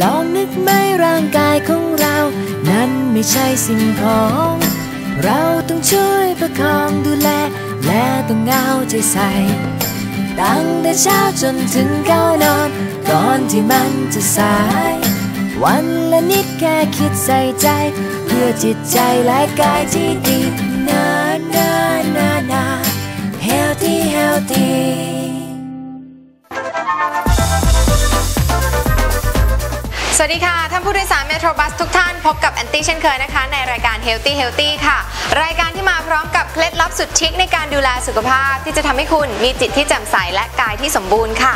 ลองนึกไหมร่างกายของเรา นั้นไม่ใช่สิ่งของ เราต้องช่วยประคองดูแล และต้องเอาใจใส่ ตั้งแต่เช้าจนถึงก้าวนอน ก่อนที่มันจะสาย วันละนิดแค่คิดใส่ใจ เพื่อจิตใจและกายที่ดี สวัสดีค่ะ ท่านผู้โดยสารเมโทรบัสทุกท่านพบกับแอนตี้เช่นเคยนะคะ ในรายการ Healthy Healthy ค่ะ รายการที่มาพร้อมกับเคล็ดลับสุดชิคในการดูแลสุขภาพ ที่จะทำให้คุณมีจิตที่แจ่มใสและกายที่สมบูรณ์ค่ะ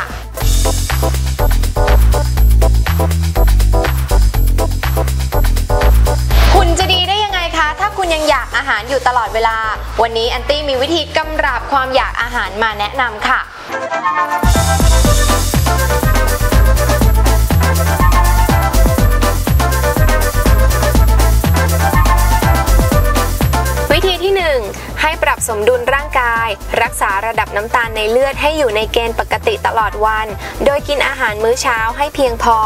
คุณจะดีได้ยังไงคะถ้าคุณยังอยากอาหารอยู่ตลอดเวลา วันนี้แอนตี้มีวิธีกำราบความอยากอาหารมาแนะนำค่ะ สมดุลร่างกาย รักษาระดับน้ำตาลในเลือดให้อยู่ในเกณฑ์ปกติตลอดวัน โดยกินอาหารมื้อเช้าให้เพียงพอ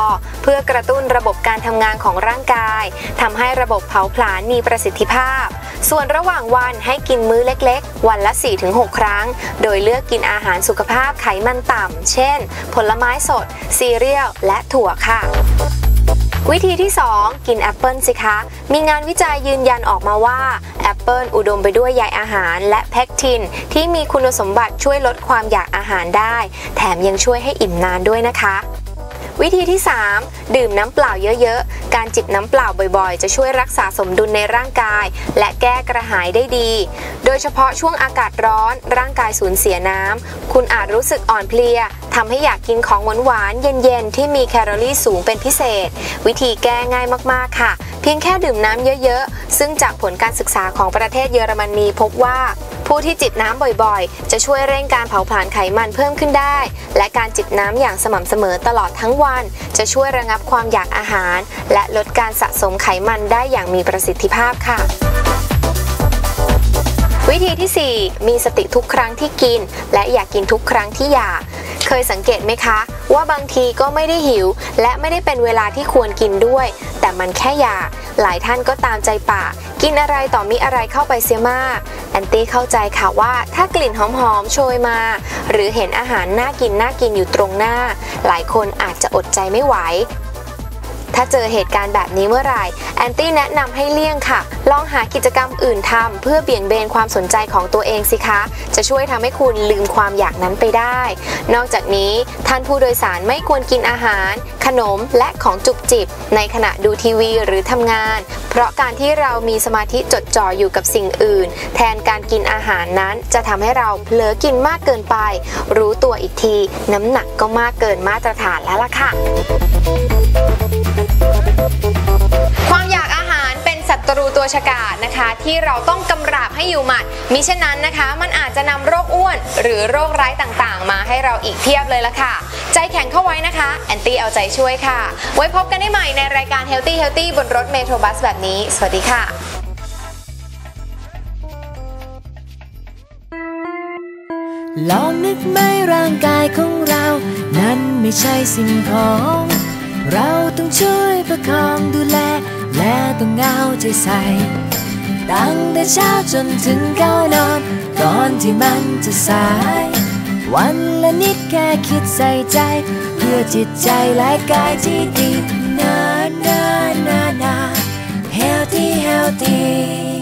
เพื่อกระตุ้นระบบการทำงานของร่างกายทำให้ระบบเผาผลาญมีประสิทธิภาพ ส่วนระหว่างวันให้กินมื้อเล็กๆ วันละ 4-6 ครั้ง โดยเลือกกินอาหารสุขภาพไขมันต่ำ เช่น ผลไม้สด ซีเรียล และถั่วค่ะ วิธีที่ 2 กินแอปเปิลสิคะ มีงานวิจัยยืนยันออกมาว่าแอปเปิลอุดมไปด้วยใยอาหาร และแพคทิน ที่มีคุณสมบัติช่วยลดความอยากอาหารได้ แถมยังช่วยให้อิ่มนานด้วยนะคะวิธีที่ 3 ดื่มน้ำเปล่าเยอะๆ การจิบน้ำเปล่าบ่อยๆ จะช่วยรักษาสมดุลในร่างกาย และแก้กระหายได้ดี โดยเฉพาะช่วงอากาศร้อน ร่างกายสูญเสียน้ำ คุณอาจรู้สึกอ่อนเพลีย ทำให้อยากกินของหวานๆเย็นๆ ที่มีแคลอรี่สูงเป็นพิเศษ วิธีแก้ง่ายมากๆค่ะ เพียงแค่ดื่มน้ำเยอะๆ ซึ่งจากผลการศึกษาของประเทศเยอรมนีพบว่าผู้ที่จิบน้ำบ่อยๆ จะช่วยเร่งการเผาผลาญไขมันเพิ่มขึ้นได้ และการจิบน้ำอย่างสม่ำเสมอตลอดทั้งวัน จะช่วยระงับความอยากอาหาร และลดการสะสมไขมันได้อย่างมีประสิทธิภาพค่ะวิธีที่ 4 มีสติทุกครั้งที่กิน และอยากกินทุกครั้งที่อยาก ยสังเกตไหมคะ ว่าบางทีก็ไม่ได้หิว และไม่ได้เป็นเวลาที่ควรกินด้วย แต่มันแค่อยากหลายท่านก็ตามใจปากกินอะไรต่อมีอะไรเข้าไปเสียมากแอนตี้เข้าใจค่ะว่าถ้ากลิ่นหอมๆโชยมา หรือเห็นอาหารน่ากินน่ากินอยู่ตรงหน้า หลายคนอาจจะอดใจไม่ไหว ถ้าเจอเหตุการณ์แบบนี้เมื่อไหร่แอนตี้แนะนำให้เลี่ยงค่ะ ลองหากิจกรรมอื่นทำเพื่อเบี่ยงเบนความสนใจของตัวเองสิคะ จะช่วยทำให้คุณลืมความอยากนั้นไปได้ นอกจากนี้ท่านผู้โดยสารไม่ควรกินอาหาร ขนมและของจุกจิบ ในขณะดูทีวีหรือทำงาน เพราะการที่เรามีสมาธิจดจ่ออยู่กับสิ่งอื่น แทนการกินอาหารนั้นจะทำให้เราเผลอกินมากเกินไป รู้ตัวอีกที น้ำหนักก็มากเกินมาตรฐานแล้วล่ะค่ะ ตรูตัวฉกาจนะคะ ที่เราต้องกำราบให้อยู่หมัดมิฉะนั้นนะคะ มันอาจจะนำโรคอ้วน หรือโรคร้ายต่างๆ มาให้เราอีกเพียบเลยละค่ะ ใจแข็งเข้าไว้นะคะแอนตี้เอาใจช่วยค่ะ ไว้พบกันได้ใหม่ในรายการ Healthy Healthy บนรถเมโทรบัสแบบนี้ สวัสดีค่ะลองนึกไหมร่างกายของเรา นั้นไม่ใช่สิ่งของ เราต้องช่วยประคองดูแล และต้องเอาใจใส่ ตั้งแต่เช้าจนถึงก้าวนอนก่อนที่มันจะสาย วันละนิดแค่คิดใส่ใจ เพื่อจิตใจและกายที่ดีนานานานา healthy healthy